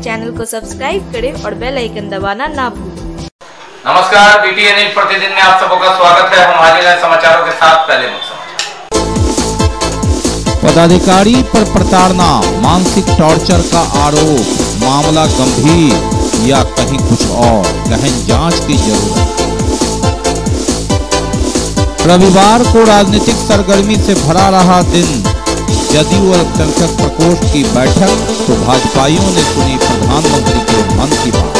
Channel को subscribe करें और बेल आइकन दबाना ना भूलें। नमस्कार बीटीएन न्यूज़ प्रतिदिन में आप सबका स्वागत है। हम हाजिर हैं समाचारों के साथ पहले मुख्य पदाधिकारी पर प्रताड़ना मानसिक टॉर्चर का आरोप मामला गंभीर या कहीं कुछ और गहन जाँच की ज़रूरत। रविवार को राजनीतिक सरगर्मी से भरा रहा दिन जदयू अल्पसंख्यक प्रकोष्ठ की बैठक तो भाजपाइयों ने सुनी प्रधानमंत्री के मन की बात।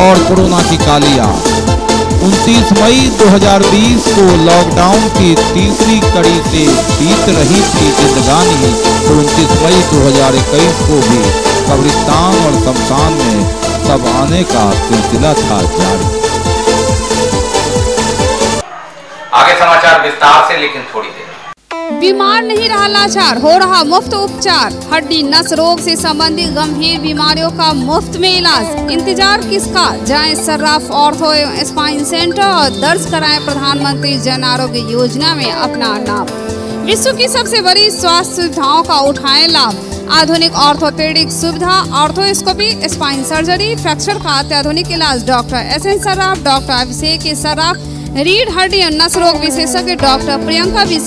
और कोरोना की कालिया 29 मई 2020 को लॉकडाउन की तीसरी कड़ी से बीत रही थी जिंदगानी तो 29 मई 2021 को भी कब्रिस्तान और शमशान में सब आने का सिलसिला था जारी। विस्तार से, लेकिन थोड़ी देर बीमार नहीं रहा लाचार, हो रहा मुफ़्त उपचार। हड्डी नस रोग से संबंधित गंभीर बीमारियों का मुफ़्त में इलाज। इंतज़ार किसका? जाएँ सर्राफ ऑर्थो स्पाइन सेंटर और दर्ज कराएँ प्रधानमंत्री जन आरोग्य योजना में अपना नाम। विश्व की सबसे बड़ी स्वास्थ्य सुविधाओं का उठाएँ लाभ। आधुनिक ऑर्थोपेडिक सुविधा, ऑर्थोस्कोपी, स्पाइन सर्जरी, फ्रैक्चर का अत्याधुनिक इलाज। Doctor S N Sarraf, doctor Abhishek K Sarraf रीढ़ हड्डी नस रोग विशेषज्ञ डॉक्टर प्रियंका बी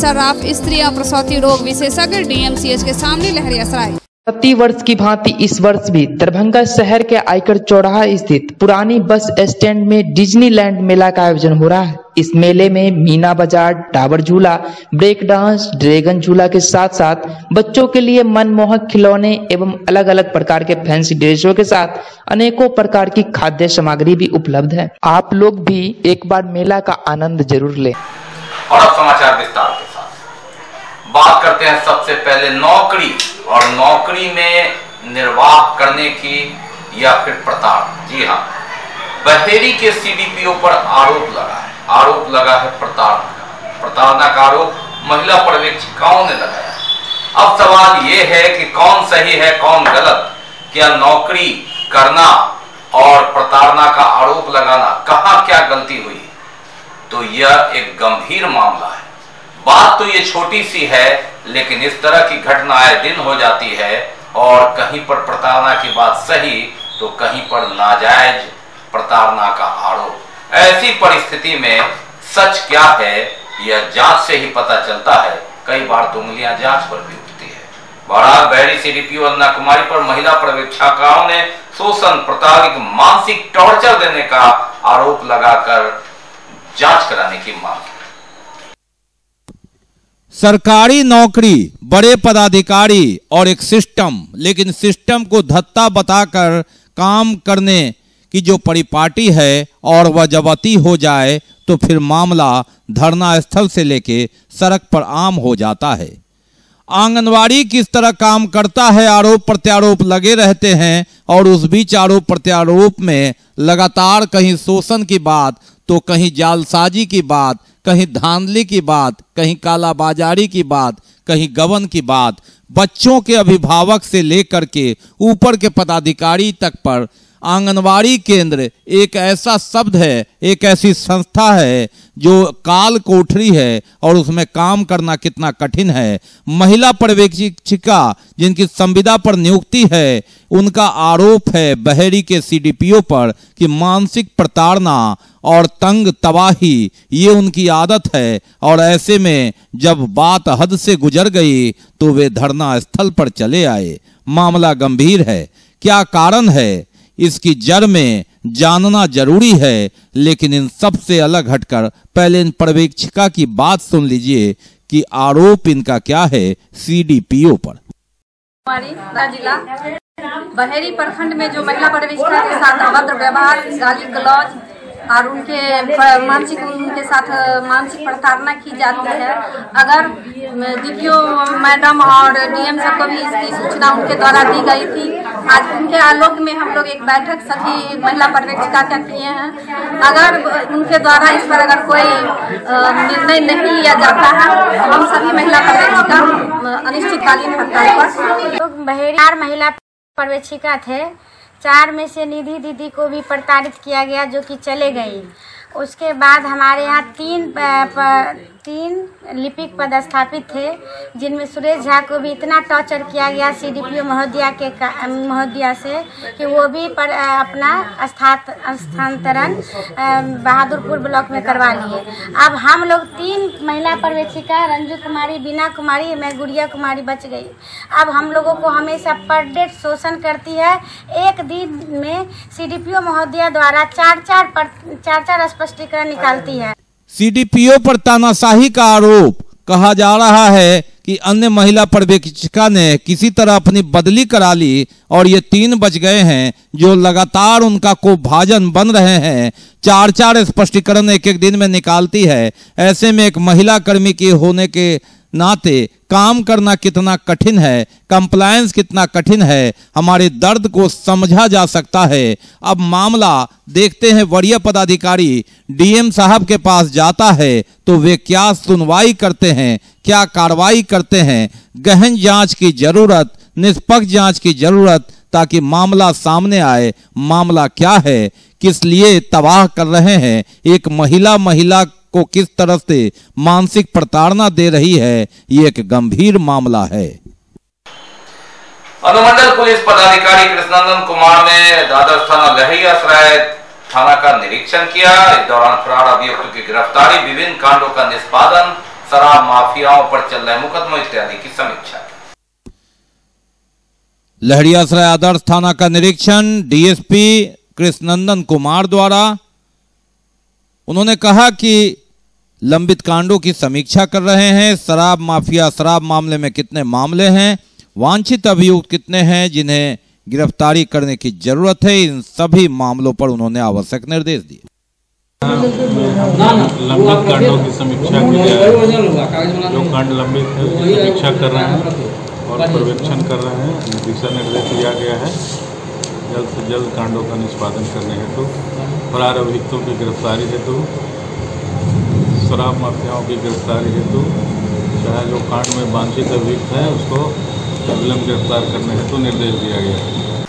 स्त्री और प्रसौती रोग विशेषज्ञ डीएमसीएच के सामने लहरिया सराय। प्रति वर्ष की भांति इस वर्ष भी दरभंगा शहर के आयकर चौराहा स्थित पुरानी बस स्टैंड में डिज्नीलैंड मेला का आयोजन हो रहा है। इस मेले में मीना बाज़ार टावर झूला, ब्रेक डांस, ड्रैगन झूला के साथ साथ बच्चों के लिए मनमोहक खिलौने एवं अलग अलग प्रकार के फैंसी ड्रेसों के साथ अनेकों प्रकार की खाद्य सामग्री भी उपलब्ध है। आप लोग भी एक बार मेला का आनंद ज़रूर लें। और अब समाचार विस्तार के साथ। बात करते हैं सबसे पहले नौकरी और नौकरी में निर्वाह करने की या फिर प्रताड़ना जी हाँ बहेरी के सीडीपीओ पर आरोप लगा है। आरोप लगा है प्रताड़ना का। प्रताड़ना का आरोप महिला पर्यवेक्षिकाओं ने लगाया अब सवाल यह है कि कौन सही है, कौन गलत क्या नौकरी करना और प्रताड़ना का आरोप लगाना कहाँ क्या गलती हुई? तो यह एक गंभीर मामला है। बात तो ये छोटी सी है, लेकिन इस तरह की घटना आए दिन हो जाती है और कहीं पर प्रताड़ना की बात सही तो कहीं पर नाजायज प्रताड़ना का आरोप। ऐसी परिस्थिति में सच क्या है, यह जाँच से ही पता चलता है। कई बार तो उंगलियाँ जाँच पर भी उठती है। बड़ा बैरी बहरी सीडीपीओ अन्ना कुमारी पर महिला पर्यवेक्षकाओं ने शोषण, प्रताड़ित मानसिक टॉर्चर देने का आरोप लगाकर जाँच कराने की मांग की। सरकारी नौकरी, बड़े पदाधिकारी और एक सिस्टम, लेकिन सिस्टम को धत्ता बताकर काम करने की जो परिपाटी है और वह जब अति हो जाए तो फिर मामला धरना स्थल से लेके सड़क पर आम हो जाता है। आंगनवाड़ी किस तरह काम करता है, आरोप प्रत्यारोप लगे रहते हैं और उस बीच आरोप प्रत्यारोप में लगातार कहीं शोषण की बात तो कहीं जालसाजी की बात कहीं धांधली की बात, कहीं कालाबाजारी की बात, कहीं गबन की बात, बच्चों के अभिभावक से लेकर के ऊपर के पदाधिकारी तक पर आंगनवाड़ी केंद्र एक ऐसा शब्द है, एक ऐसी संस्था है जो काल कोठरी है और उसमें काम करना कितना कठिन है। महिला पर्यवेक्षिका जिनकी संविदा पर नियुक्ति है, उनका आरोप है बहरी के सीडीपीओ पर कि मानसिक प्रताड़ना और तंग तबाही, ये उनकी आदत है और ऐसे में जब बात हद से गुजर गई तो वे धरना स्थल पर चले आए। मामला गंभीर है। क्या कारण है? इसकी जड़ में जानना ज़रूरी है, लेकिन इन सबसे अलग हटकर पहले इन पर्यवेक्षिका की बात सुन लीजिए कि आरोप इनका क्या है सीडीपीओ पर। जिला बहेरी प्रखंड में जो महिला पर्यवेक्षिका के साथ अभद्र व्यवहार, गाली गलौज और उनके मानसिक उनके साथ मानसिक प्रताड़ना की जाती है। अगर डीपीओ मैडम और डीएम सबको भी इसकी सूचना उनके द्वारा दी गई थी। आज उनके आलोक में हम लोग एक बैठक सभी महिला पर्यवेक्षिका का किए हैं। अगर उनके द्वारा इस पर अगर कोई निर्णय नहीं लिया जाता है तो हम सभी महिला पर्यवेक्षिका अनिश्चितकालीन हड़ताल पर। लोग महिला पर्यवेक्षिका थे। चार में से निधि दीदी को भी प्रताड़ित किया गया जो कि चले गई। उसके बाद हमारे यहाँ तीन तीन लिपिक पदस्थापित थे जिनमें सुरेश झा को भी इतना टॉर्चर किया गया सीडीपीओ महोदया के महोदया से कि वो भी पर अपना स्थानांतरण बहादुरपुर ब्लॉक में करवा लिए। अब हम लोग तीन महिला पर्यवेक्षिका रंजू कुमारी बीना कुमारी मैं गुड़िया कुमारी बच गई। अब हम लोगों को हमेशा पर डे शोषण करती है। एक दिन में सीडीपीओ महोदया द्वारा चार चार पर, चार चार स्पष्टीकरण निकालती है। सीडीपीओ पर तानाशाही का आरोप कहा जा रहा है कि अन्य महिला पर्यवेक्षिका ने किसी तरह अपनी बदली करा ली और ये तीन बच गए हैं जो लगातार उनका को भाजन बन रहे हैं। चार चार स्पष्टीकरण एक एक दिन में निकालती है। ऐसे में एक महिला कर्मी के होने के नाते, काम करना कितना कठिन है कंप्लायंस कितना कठिन है, हमारे दर्द को समझा जा सकता है। अब मामला देखते हैं वरीय पदाधिकारी, डीएम साहब के पास जाता है तो वे क्या सुनवाई करते हैं, क्या कार्रवाई करते हैं? गहन जाँच की ज़रूरत, निष्पक्ष जाँच की ज़रूरत, ताकि मामला सामने आए। मामला क्या है? किस लिए तबाह कर रहे हैं? एक महिला महिला को किस तरह से मानसिक प्रताड़ना दे रही है ये एक गंभीर मामला है। अनुमंडल पुलिस पदाधिकारी कृष्णनंदन कुमार ने दादर थाना लहरिया सराय थाना का निरीक्षण किया। इस दौरान फरार अभियुक्तों की गिरफ्तारी विभिन्न कांडों का निष्पादन शराब माफियाओं पर चल रहे मुकदमों इत्यादि की समीक्षा लहरियासराय आदर्श थाना का निरीक्षण डीएसपी कृष्णनंदन कुमार द्वारा। उन्होंने कहा कि लंबित कांडों की समीक्षा कर रहे हैं। शराब माफिया, शराब मामले में कितने मामले हैं? वांछित अभियुक्त कितने हैं जिन्हें गिरफ्तारी करने की ज़रूरत है? इन सभी मामलों पर उन्होंने आवश्यक निर्देश दिए। लंबित कांडों की समीक्षा की जाए जो कांड लंबित है उसकी समीक्षा कर रहे हैं और पर्यवेक्षण कर रहे हैं दिशा निर्देश दिया गया है जल्द से जल्द कांडों का निष्पादन करने हेतु फरार अभियुक्तों की गिरफ्तारी हेतु शराब माफियाओं की गिरफ्तारी हेतु चाहे जो कांड में वांछित अभियुक्त है उसको विलम्ब गिरफ़्तार करने हेतु निर्देश दिया गया है।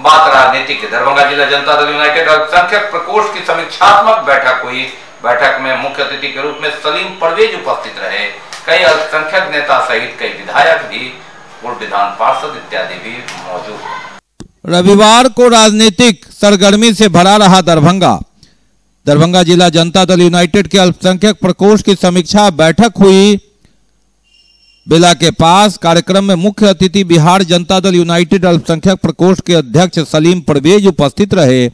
बात राजनीति की दरभंगा जिला जनता दल यूनाइटेड अल्पसंख्यक प्रकोष्ठ की समीक्षात्मक बैठक हुई। बैठक में मुख्य अतिथि के रूप में सलीम परवेज उपस्थित रहे। कई अल्पसंख्यक नेता सहित कई विधायक भी पूर्व विधान पार्षद इत्यादि भी मौजूद रविवार को राजनीतिक सरगर्मी से भरा रहा दरभंगा। दरभंगा जिला जनता दल यूनाइटेड के अल्पसंख्यक प्रकोष्ठ की समीक्षा बैठक हुई। बेला के पास कार्यक्रम में मुख्य अतिथि बिहार जनता दल यूनाइटेड अल्पसंख्यक प्रकोष्ठ के अध्यक्ष सलीम परवेज उपस्थित रहे।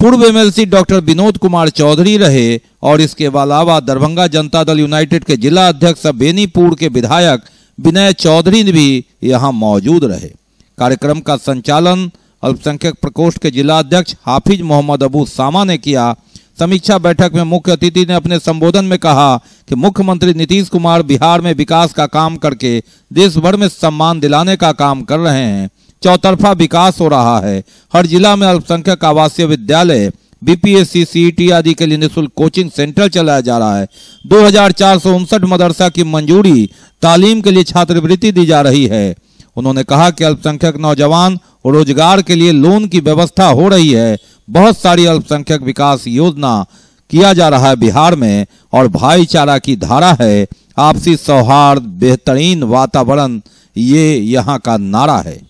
पूर्व एमएलसी डॉक्टर विनोद कुमार चौधरी रहे और इसके अलावा दरभंगा जनता दल यूनाइटेड के जिला अध्यक्ष बेनीपुर के विधायक विनय चौधरी भी यहाँ मौजूद रहे। कार्यक्रम का संचालन अल्पसंख्यक प्रकोष्ठ के जिला अध्यक्ष हाफिज मोहम्मद अबू सामा ने किया। समीक्षा बैठक में मुख्य अतिथि ने अपने संबोधन में कहा कि मुख्यमंत्री नीतीश कुमार बिहार में विकास का काम करके देश भर में सम्मान दिलाने का काम कर रहे हैं। चौतरफा विकास हो रहा है। हर जिला में अल्पसंख्यक आवासीय विद्यालय, बीपीएससी सीईटी आदि के लिए निःशुल्क कोचिंग सेंटर चलाया जा रहा है। दो हज़ार चार सौ उनसठ मदरसा की मंजूरी तालीम के लिए छात्रवृत्ति दी जा रही है। उन्होंने कहा कि अल्पसंख्यक नौजवान रोज़गार के लिए लोन की व्यवस्था हो रही है। बहुत सारी अल्पसंख्यक विकास योजना किया जा रहा है बिहार में और भाईचारा की धारा है। आपसी सौहार्द, बेहतरीन वातावरण, ये यहाँ का नारा है।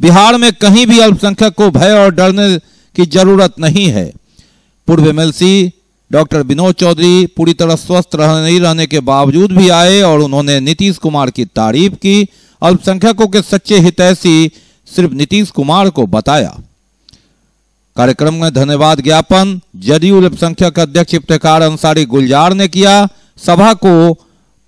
बिहार में कहीं भी अल्पसंख्यक को भय और डरने की ज़रूरत नहीं है। पूर्व एमएलसी डॉक्टर विनोद चौधरी पूरी तरह स्वस्थ रह, नहीं रहने के बावजूद भी आए और उन्होंने नीतीश कुमार की तारीफ़ की। अल्पसंख्यकों के सच्चे हितैषी सिर्फ़ नीतीश कुमार को बताया। कार्यक्रम में धन्यवाद ज्ञापन। जदयू अल्पसंख्यक अध्यक्ष इफ्तिकार अंसारी गुलजार ने किया। सभा को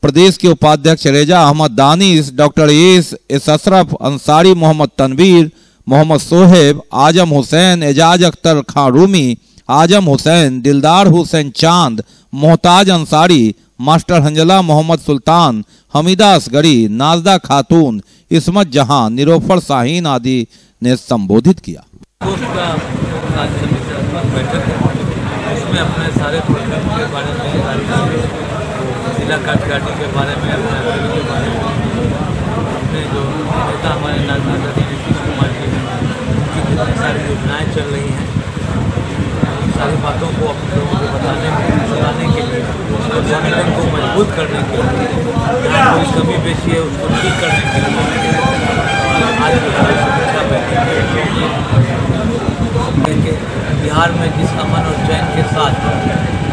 प्रदेश के उपाध्यक्ष Reza Ahmad Danish doctor S S Ashraf, Ansari Mohammad Tanveer, Mohammad Soheb, Azam Hussain, Ejaz Akhtar Khan Rumi Azam Hussain, Dildar Hussain Chand, Mohtaj Ansari, master Hanzala Mohammad Sultan, Hamida Asghari, Najda Khatoon, Ismat Jahan, निरोफर Shaheen आदि ने संबोधित किया। Post का आज समीक्षात्मक बैठक है उसमें अपने सारे प्रकरण के बारे में जानकारी जिला काटघाटी के बारे में, अपने के बारे में। अपने जो नेता हमारे नाजनाजादी नीतीश कुमार जी उनकी कितनी सारी योजनाएँ चल रही हैं। सारी बातों को अपने लोगों को बताने बताने के लिए और संगठन को मज़बूत करने के लिए कोई कमी पेशी है, उसको ठीक करने के लिए आज बैठक कि बिहार में जिस अमन और चैन के साथ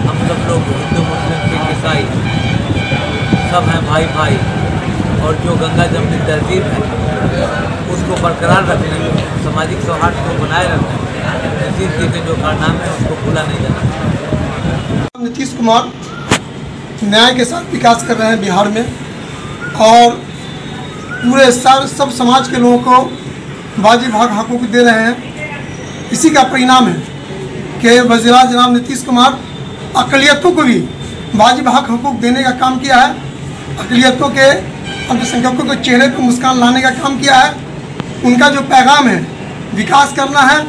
हम सब लोग हिंदू, मुस्लिम, सिख, ईसाई सब हैं भाई भाई। और जो गंगा जमनी तहजीब है, उसको बरकरार रखने में सामाजिक सौहार्द को बनाए रखने नीतीश जी के जो कारनामे हैं, उसको भूला नहीं जाना। नीतीश कुमार न्याय के साथ विकास कर रहे हैं बिहार में और पूरे सर, सब समाज के लोगों को बाजी भाग हकूक दे रहे हैं। इसी का परिणाम है कि वजीरा जनाब नीतीश कुमार अकलीतों को भी बाजी भाग हकूक देने का काम किया है। अकलीतों के अल्पसंख्यकों के चेहरे पर मुस्कान लाने का काम किया है। उनका जो पैगाम है, विकास करना है,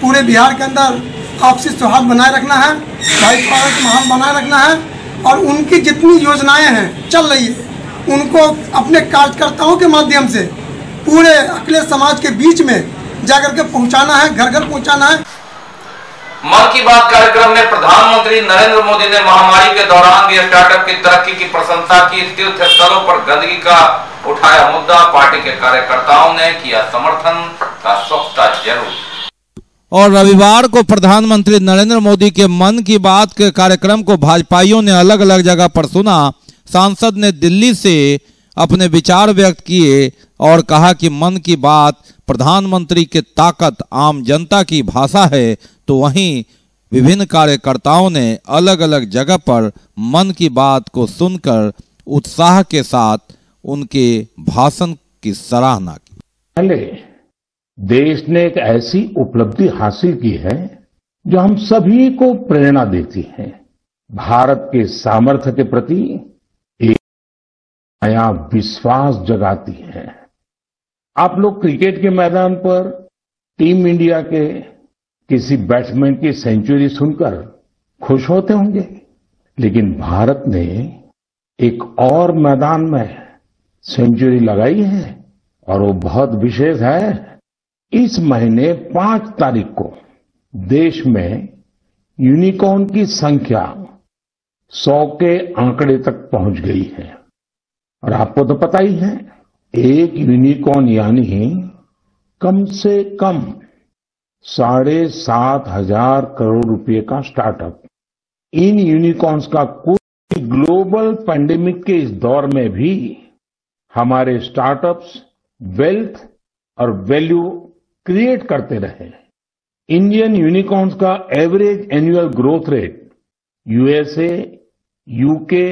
पूरे बिहार के अंदर आपसी सौहार्द बनाए रखना है भाईचारा का माहौल बनाए रखना है और उनकी जितनी योजनाएँ हैं, चल रही है। उनको अपने कार्यकर्ताओं के माध्यम से पूरे अखिलेश समाज के बीच में जाकर के पहुंचाना है, घर घर पहुंचाना है। मन की बात कार्यक्रम में प्रधानमंत्री नरेंद्र मोदी ने महामारी के दौरान भी स्टार्टअप की तरक्की की प्रशंसा की तीर्थ स्थलों पर गंदगी का उठाया मुद्दा, पार्टी के कार्यकर्ताओं ने किया समर्थन का स्वच्छता ज़रूर। और रविवार को प्रधानमंत्री नरेंद्र मोदी के मन की बात के कार्यक्रम को भाजपाइयों ने अलग अलग जगह पर सुना। सांसद ने दिल्ली से अपने विचार व्यक्त किए और कहा कि मन की बात प्रधानमंत्री के ताकत, आम जनता की भाषा है तो वहीं विभिन्न कार्यकर्ताओं ने अलग अलग जगह पर मन की बात को सुनकर उत्साह के साथ उनके भाषण की सराहना की। पहले, देश ने एक ऐसी उपलब्धि हासिल की है, जो हम सभी को प्रेरणा देती है। भारत के सामर्थ्य के प्रति नया विश्वास जगाती है। आप लोग क्रिकेट के मैदान पर, टीम इंडिया के किसी बैट्समैन की सेंचुरी सुनकर खुश होते होंगे। लेकिन भारत ने एक और मैदान में सेंचुरी लगाई है, और वो बहुत विशेष है। इस महीने पाँच तारीख को देश में यूनिकॉर्न की संख्या सौ के आंकड़े तक पहुँच गई है। और आपको तो पता ही है, एक यूनिकॉर्न यानी कम से कम साढ़े सात हज़ार करोड़ रुपए का स्टार्टअप। इन यूनिकॉर्न्स का कुल ग्लोबल पैंडेमिक के इस दौर में भी हमारे स्टार्टअप्स वेल्थ और वैल्यू क्रिएट करते रहे। इंडियन यूनिकॉर्न्स का average annual growth rate, USA, UK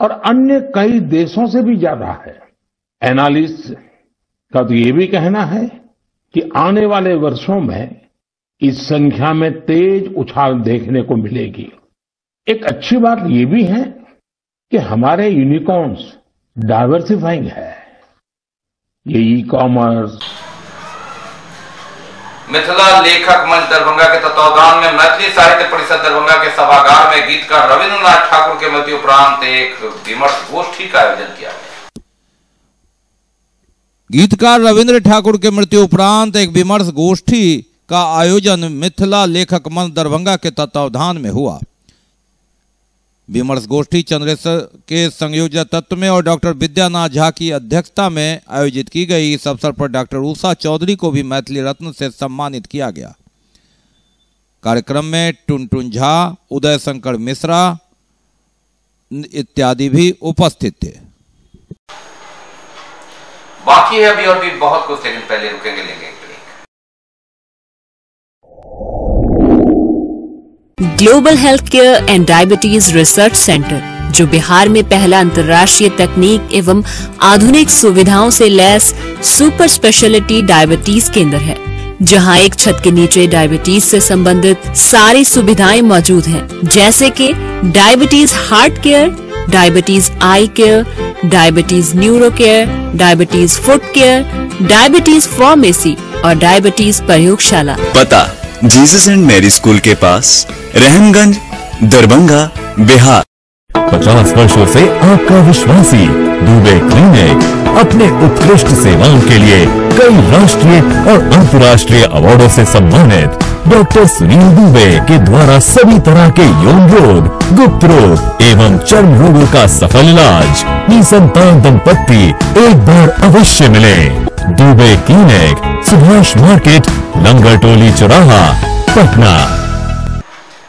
और अन्य कई देशों से भी ज़्यादा है। एनालिस्ट का तो ये भी कहना है कि आने वाले वर्षों में इस संख्या में तेज उछाल देखने को मिलेगी। एक अच्छी बात ये भी है कि हमारे यूनिकॉर्न्स डाइवर्सिफाइंग है। ये ई कॉमर्स मिथिला लेखक मंच दरभंगा के तत्वावधान में मैथिली साहित्य परिषद दरभंगा के सभागार में गीतकार रविन्द्रनाथ ठाकुर के मृत्यु उपरांत एक विमर्श गोष्ठी का आयोजन किया गया। गीतकार रविंद्र ठाकुर के मृत्यु उपरांत एक विमर्श गोष्ठी का आयोजन मिथिला लेखक मंच दरभंगा के तत्वावधान में हुआ। विमर्श गोष्ठी चंद्रेश्वर के संयोजक तत्व में और डॉक्टर विद्यानाथ झा की अध्यक्षता में आयोजित की गई इस अवसर पर डॉक्टर उषा चौधरी को भी मैथिली रत्न से सम्मानित किया गया। कार्यक्रम में टुनटुन झा, उदय शंकर मिश्रा इत्यादि भी उपस्थित थे। बाकी है अभी और भी बहुत कुछ, लेकिन पहले रुकेंगे, लेंगे एक break global health care and diabetes research centre जो बिहार में पहला अंतर्राष्ट्रीय तकनीक एवं आधुनिक सुविधाओं से लैस सुपर स्पेशलिटी डायबिटीज़ केंद्र है, जहाँ एक छत के नीचे डायबिटीज़ से संबंधित सारी सुविधाएँ मौजूद हैं, जैसे कि diabetes heart care, diabetes eye care, diabetes neuro care, diabetes foot care, diabetes pharmacy और डायबिटीज़ प्रयोगशाला। पता जीसस एंड मैरी स्कूल के पास, रहमगंज, दरभंगा, बिहार। पचास वर्षों से आपका विश्वासी दुबे क्लिनिक अपने उत्कृष्ट सेवाओं के लिए कई राष्ट्रीय और अंतर्राष्ट्रीय अवार्डों से सम्मानित डॉक्टर सुनील दुबे के द्वारा सभी तरह के यौन रोग गुप्त रोग एवं चर्म रोगों का सफल इलाज। निसंतान दंपत्ति एक बार अवश्य मिले। दुबे क्लिनिक सुभाष मार्केट लंगर टोली चौराहा पटना।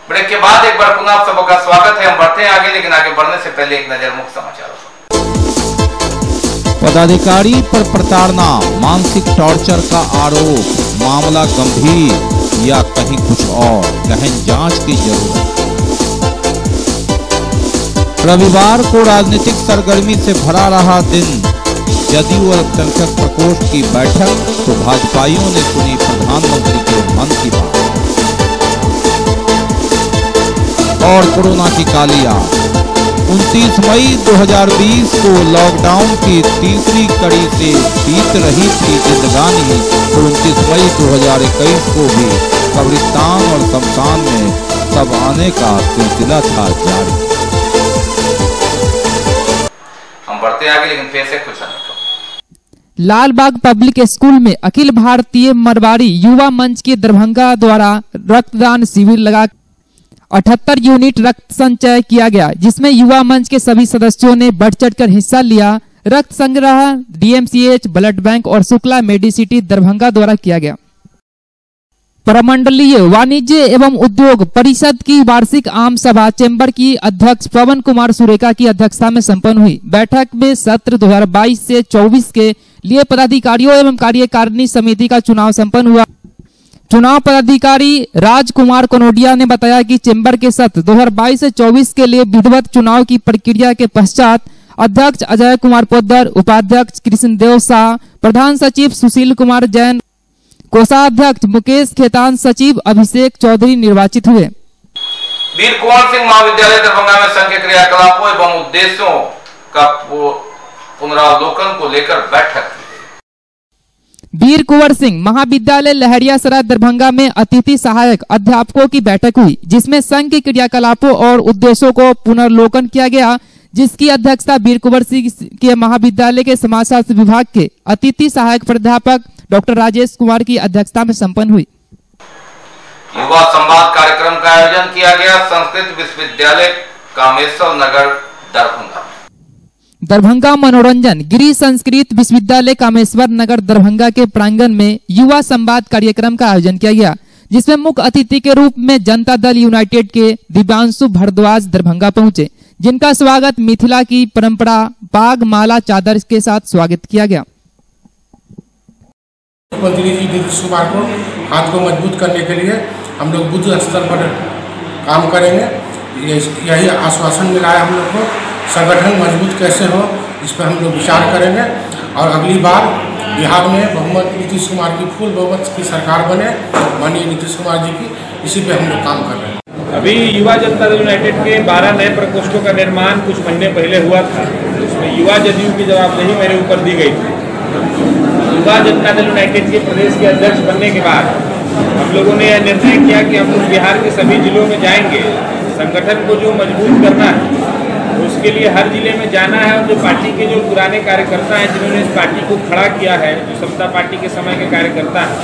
ब्रेक के बाद एक बार पुनः आप सबका स्वागत है। हम बढ़ते हैं आगे लेकिन आगे बढ़ने से पहले एक नज़र मुख्य समाचारों पदाधिकारी पर प्रताड़ना मानसिक टॉर्चर का आरोप मामला गंभीर या कहीं कुछ और गहन जाँच की ज़रूरत। रविवार को राजनीतिक सरगर्मी से भरा रहा दिन। जदयू अल्पसंख्यक प्रकोष्ठ की बैठक तो भाजपाइयों ने सुनी प्रधानमंत्री के मन की बात। और कोरोना की कालिया 29 मई 2020 को लॉकडाउन की तीसरी कड़ी से बीत रही थी जिंदगानी। तो 29 मई 2021 को भी कब्रिस्तान और शमशान में सब आने का सिलसिला था जारी। बढ़ते आगे, लेकिन फिर से कुछ समय लालबाग पब्लिक स्कूल में अखिल भारतीय मरवाड़ी युवा मंच के दरभंगा द्वारा रक्तदान शिविर लगा। अठहत्तर यूनिट रक्त संचय किया गया, जिसमें युवा मंच के सभी सदस्यों ने बढ़ चढ़ कर हिस्सा लिया। रक्त संग्रह डीएमसीएच ब्लड बैंक और शुक्ला मेडिसिटी दरभंगा द्वारा किया गया। प्रमंडलीय वाणिज्य एवं उद्योग परिषद की वार्षिक आम सभा चैम्बर की अध्यक्ष पवन कुमार सुरेखा की अध्यक्षता में संपन्न हुई। बैठक में सत्र 2022 से 24 के लिए पदाधिकारियों एवं कार्यकारिणी समिति का चुनाव संपन्न हुआ। चुनाव पदाधिकारी राजकुमार कनोडिया ने बताया कि चैम्बर के सत्र 2022 से 24 के लिए विधिवत चुनाव की प्रक्रिया के पश्चात अध्यक्ष अजय कुमार पोदर उपाध्यक्ष कृष्ण देव शाह, प्रधान सचिव सुशील कुमार जैन कोषाध्यक्ष मुकेश खेतान सचिव अभिषेक चौधरी निर्वाचित हुए। वीर कुंवर सिंह महाविद्यालय दरभंगा में संघ के क्रियाकलापों एवं उद्देश्यों का पुनरावलोकन को लेकर बैठक वीर कुंवर सिंह महाविद्यालय लहरियासराय दरभंगा में अतिथि सहायक अध्यापकों की बैठक हुई जिसमें संघ के क्रियाकलापों और उद्देश्यों को पुनर्लोकन किया गया जिसकी अध्यक्षता वीर कुंवर सिंह के महाविद्यालय के समाजशास्त्र विभाग के अतिथि सहायक प्राध्यापक डॉक्टर राजेश कुमार की अध्यक्षता में संपन्न हुई। युवा संवाद कार्यक्रम का आयोजन किया गया संस्कृत विश्वविद्यालय कामेश्वर नगर दरभंगा। दरभंगा मनोरंजन गिरी संस्कृत विश्वविद्यालय कामेश्वर नगर दरभंगा के प्रांगण में युवा संवाद कार्यक्रम का आयोजन किया गया जिसमें मुख्य अतिथि के रूप में जनता दल यूनाइटेड के दिव्यांशु भारद्वाज दरभंगा पहुँचे जिनका स्वागत मिथिला की परंपरा बाग माला चादर के साथ स्वागत किया गया। मुख्यमंत्री जी नीतीश कुमार को हाथ को मज़बूत करने के लिए हम लोग बुद्ध स्तर पर काम करेंगे। यही आश्वासन मिला है हम लोग को। संगठन मज़बूत कैसे हो, इस पर हम लोग विचार करेंगे। और अगली बार बिहार में बहुमत नीतीश कुमार की फुल बहुमत की सरकार बने, माननीय नीतीश कुमार जी की, इसी पे हम लोग काम कर रहे हैं। अभी युवा जनता दल यूनाइटेड के 12 नए प्रकोष्ठों का निर्माण कुछ महीने पहले हुआ था। उसमें युवा जदयू की जवाबदेही मेरे ऊपर दी गई थी। युवा जनता दल यूनाइटेड के प्रदेश के अध्यक्ष बनने के बाद हम लोगों ने यह निर्णय किया कि हम लोग बिहार के सभी जिलों में जाएँगे। संगठन को जो मज़बूत करना है, उसके लिए हर ज़िले में जाना है और जो पार्टी के जो पुराने कार्यकर्ता हैं, जिन्होंने इस पार्टी को खड़ा किया है, जो समता पार्टी के समय के कार्यकर्ता हैं,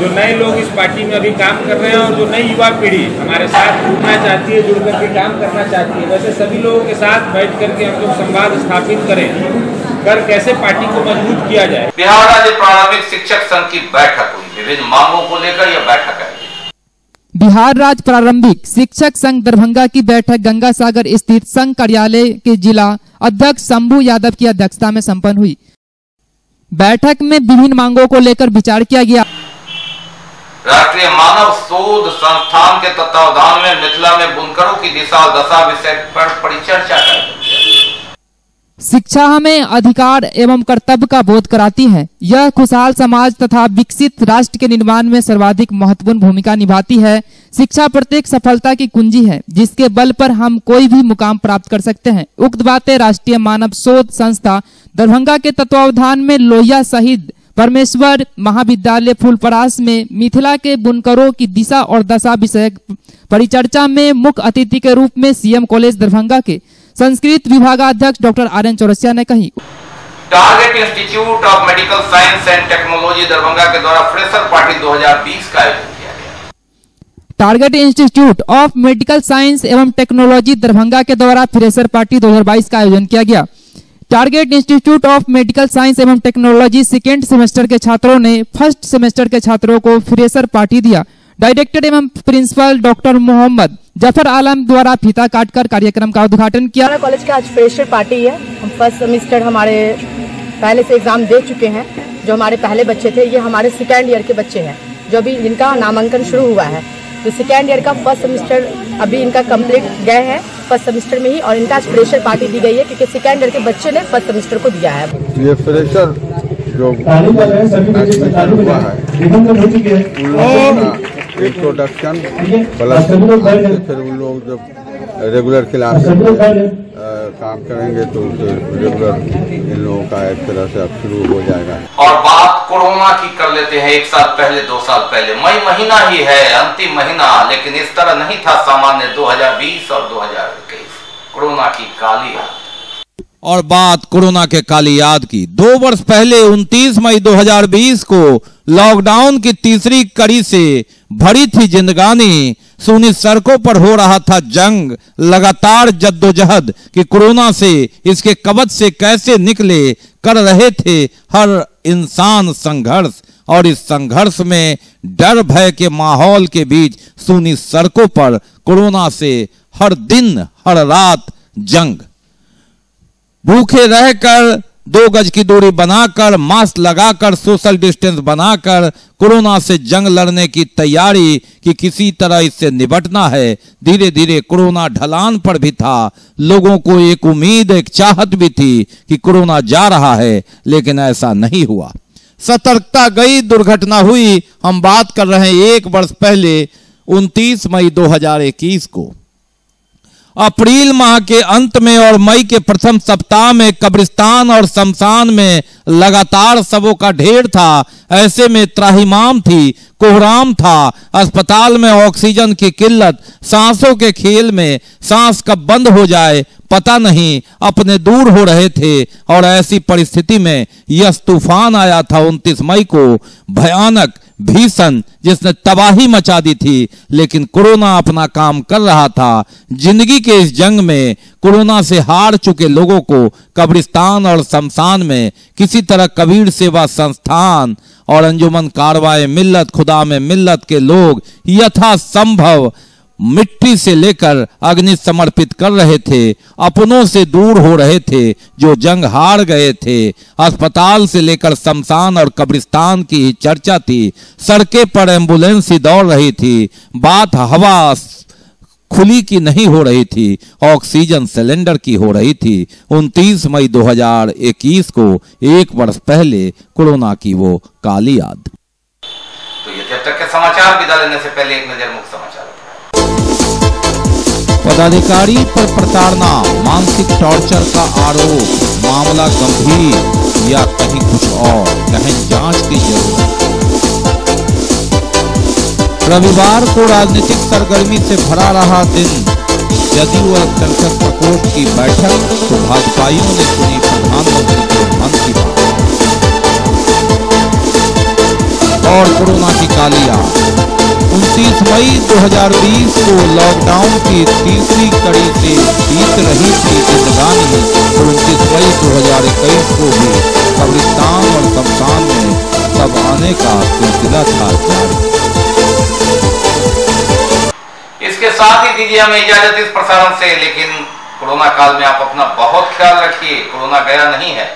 जो नए लोग इस पार्टी में अभी काम कर रहे हैं और जो नई युवा पीढ़ी हमारे साथ जुड़ना चाहती है जुड़ करके काम करना चाहती है, वैसे सभी लोगों के साथ बैठ करके हम लोग संवाद स्थापित करें। कर कैसे पार्टी को मज़बूत किया जाए? बिहार राज्य प्रारंभिक शिक्षक संघ की बैठक हुई। विभिन्न मांगों को लेकर यह बैठक है बिहार राज्य प्रारंभिक शिक्षक संघ दरभंगा की बैठक गंगा सागर स्थित संघ कार्यालय के जिला अध्यक्ष शंभू यादव की अध्यक्षता में संपन्न हुई। बैठक में विभिन्न मांगों को लेकर विचार किया गया। राष्ट्रीय मानव शोध संस्थान के तत्वावधान में मिथिला में बुनकरों की दिशा दशा विषय पर परिचर्चा कर शिक्षा हमें अधिकार एवं कर्तव्य का बोध कराती है। यह खुशहाल समाज तथा विकसित राष्ट्र के निर्माण में सर्वाधिक महत्वपूर्ण भूमिका निभाती है। शिक्षा प्रत्येक सफलता की कुंजी है, जिसके बल पर हम कोई भी मुकाम प्राप्त कर सकते हैं। उक्त बातें राष्ट्रीय मानव शोध संस्था दरभंगा के तत्वावधान में लोहिया शहीद परमेश्वर महाविद्यालय फूलपरास में मिथिला के बुनकरों की दिशा और दशा विषय परिचर्चा में मुख्य अतिथि के रूप में सीएम कॉलेज दरभंगा के संस्कृत विभागाध्यक्ष डॉक्टर आर एन चौरसिया ने कही। Target institute of medical science and technology Darbhanga के द्वारा फ्रेशर पार्टी 2020 का आयोजन किया गया। Target institute of medical science एवं टेक्नोलॉजी दरभंगा के द्वारा फ्रेशर पार्टी 2022 का आयोजन किया गया। Target institute of medical science एवं टेक्नोलॉजी सेकेंड सेमेस्टर के छात्रों ने फ़र्स्ट सेमेस्टर के छात्रों को फ्रेशर पार्टी दिया। डायरेक्टर एवं प्रिंसिपल डॉक्टर मोहम्मद ज़फ़र आलम द्वारा फीता काटकर कार्यक्रम का उद्घाटन किया। हमारा कॉलेज का आज फ्रेशर पार्टी है। हम फ़र्स्ट सेमेस्टर हमारे पहले से एग्ज़ाम दे चुके हैं जो हमारे पहले बच्चे थे ये हमारे सेकेंड ईयर के बच्चे हैं जो अभी इनका नामांकन शुरू हुआ है। तो सेकेंड ईयर का फ़र्स्ट सेमेस्टर अभी इनका कंप्लीट गए हैं फ़र्स्ट सेमेस्टर में ही और इनका आज फ्रेशर पार्टी दी गई है क्योंकि सेकेंड ईयर के बच्चे ने फ़र्स्ट सेमेस्टर को दिया है। ये फ्रेशर है इंट्रोडक्शन प्लस फिर उन लोग जब रेगुलर क्लास काम करेंगे तो रेगुलर इन लोगों का एक तरह से अब शुरू हो जाएगा। और बात कोरोना की कर लेते हैं एक साल पहले दो साल पहले। मई महीना ही है अंतिम महीना लेकिन इस तरह नहीं था सामान्य 2020 और 2021 कोरोना की काली और बात कोरोना के काली याद की। दो वर्ष पहले 29 मई 2020 को लॉकडाउन की तीसरी कड़ी से भरी थी जिंदगानी। सुनी सड़कों पर हो रहा था जंग। लगातार जद्दोजहद कि कोरोना से, इसके कवच से कैसे निकले, कर रहे थे हर इंसान संघर्ष। और इस संघर्ष में डर, भय के माहौल के बीच सुनी सड़कों पर कोरोना से हर दिन, हर रात जंग। भूखे रहकर, दो गज की दूरी बनाकर मास्क लगाकर सोशल डिस्टेंस बनाकर, कोरोना से जंग लड़ने की तैयारी कि किसी तरह इससे निपटना है। धीरे धीरे कोरोना ढलान पर भी था। लोगों को एक उम्मीद, एक चाहत भी थी कि कोरोना जा रहा है, लेकिन ऐसा नहीं हुआ। सतर्कता गई, दुर्घटना हुई। हम बात कर रहे हैं एक वर्ष पहले 29 मई 2021 को। अप्रैल माह के अंत में और मई के प्रथम सप्ताह में कब्रिस्तान और शमशान में लगातार सबों का ढेर था। ऐसे में त्राहिमाम थी, कोहराम था। अस्पताल में ऑक्सीजन की किल्लत, सांसों के खेल में सांस कब बंद हो जाए, पता नहीं। अपने दूर हो रहे थे और ऐसी परिस्थिति में यह तूफ़ान आया था 29 मई को। भयानक भीषण जिसने तबाही मचा दी थी, लेकिन कोरोना अपना काम कर रहा था। ज़िंदगी के इस जंग में कोरोना से हार चुके लोगों को कब्रिस्तान और शमशान में किसी तरह कबीर सेवा संस्थान और अंजुमन कारवाए मिल्लत, खुदा में मिल्लत के लोग यथा संभव मिट्टी से लेकर अग्नि समर्पित कर रहे थे, अपनों से दूर हो रहे थे, जो जंग हार गए थे। अस्पताल से लेकर शमशान और कब्रिस्तान की ही चर्चा थी। सड़कें पर एंबुलेंस ही दौड़ रही थी। बात हवा खुली की नहीं हो रही थी। ऑक्सीजन सिलेंडर की हो रही थी। 29 मई 2021 को एक वर्ष पहले कोरोना की वो काली याद। तो ये जब तक के समाचार। विदा लेने से पहले एक नज़र मुख्य समाचार। पदाधिकारी पर प्रताड़ना, मानसिक टॉर्चर का आरोप, मामला गंभीर या कहीं कुछ और, कहीं जाँच की ज़रूरत। रविवार को राजनीतिक सरगर्मी से भरा रहा दिन, जदयू और संसद प्रकोष्ठ की बैठक तो भाजपाइयों ने सुनी प्रधानमंत्री के मन की बात। और कोरोना की कालिया 29 मई 2020 को लॉकडाउन की तीसरी कड़ी से बीत रही थी जिंदगानी। तो 29 मई 2021 को भी कब्रिस्तान और शमशान में सब आने का सिलसिला था इसके साथ ही दीजिए हमें इजाज़त इस प्रसारण से, लेकिन कोरोना काल में आप अपना बहुत ख्याल रखिए। कोरोना गया नहीं है।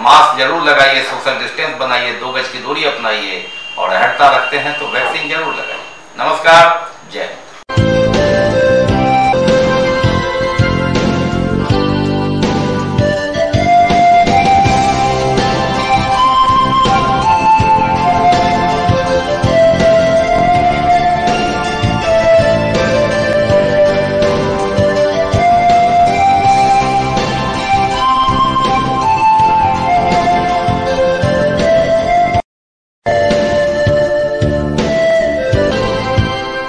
मास्क ज़रूर लगाइए, सोशल डिस्टेंस बनाइए, दो गज की दूरी अपनाइए और हटता रखते हैं तो वैक्सीन ज़रूर लगाइए। नमस्कार जय हिंद।